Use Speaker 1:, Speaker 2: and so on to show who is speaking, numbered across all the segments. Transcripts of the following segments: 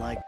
Speaker 1: like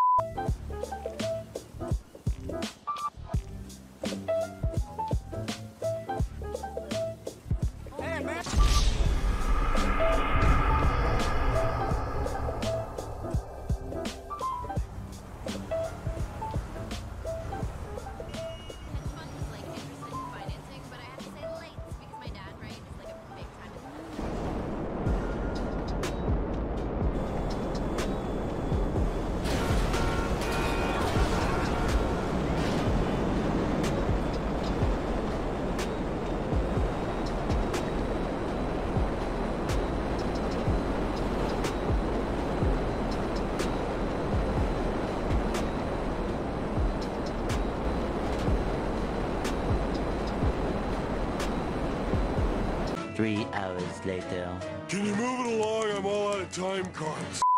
Speaker 2: Three hours later.
Speaker 3: Can you move it along? I'm all out of time cards.